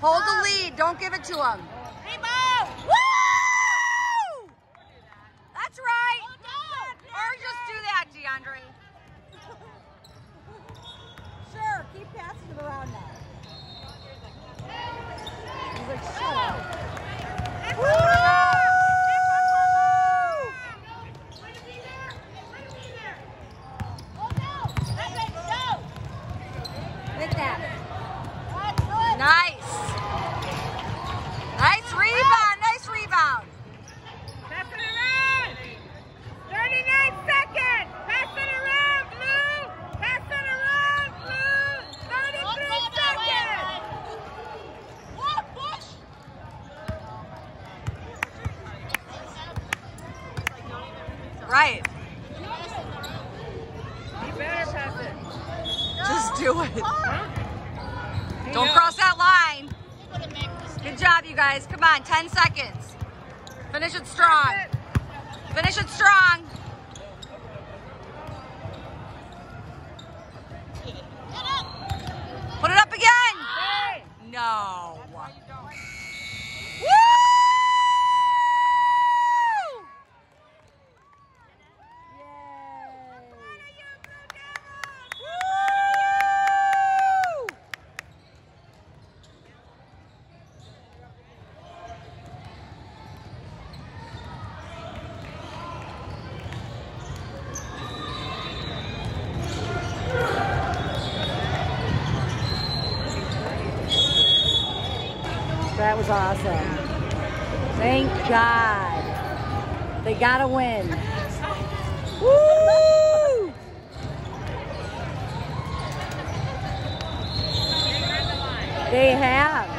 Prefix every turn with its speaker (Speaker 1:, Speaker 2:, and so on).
Speaker 1: Hold the lead. Don't give it to him.
Speaker 2: Rebound!
Speaker 1: Woo! That's right. Or just do that, DeAndre.
Speaker 3: Sure, keep passing it around now.
Speaker 1: Right.
Speaker 2: You better pass it.
Speaker 1: Just do it. Don't cross that line. Good job, you guys. Come on, 10 seconds. Finish it strong. Finish it strong. Put it up again. No.
Speaker 3: That was awesome. Thank God. They got to win. Woo! They have.